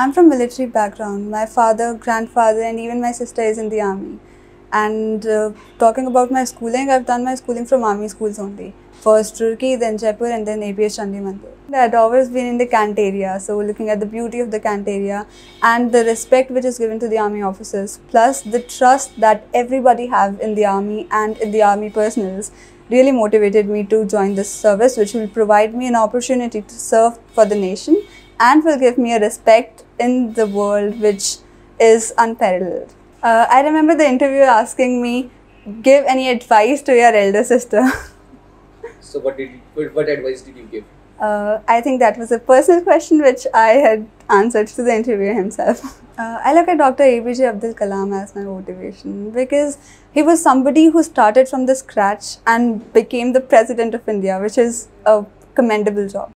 I'm from military background. My father, grandfather, and even my sister is in the army. And uh, talking about my schooling, I've done my schooling from army schools only. First Turkey, then Jaipur, and then APS Chandi Mandir. I'd always been in the Cantt area, so looking at the beauty of the Cantt area and the respect which is given to the army officers, plus the trust that everybody have in the army and in the army personals, really motivated me to join this service, which will provide me an opportunity to serve for the nation and will give me a respect in the world which is unparalleled. Uh, I remember the interviewer asking me, give any advice to your elder sister. So what did you, what, advice did you give? Uh, I think that was a personal question which I had answered to the interviewer himself. Uh, I look at Dr. APJ Abdul Kalam as my motivation because he was somebody who started from the scratch and became the president of India, which is a commendable job.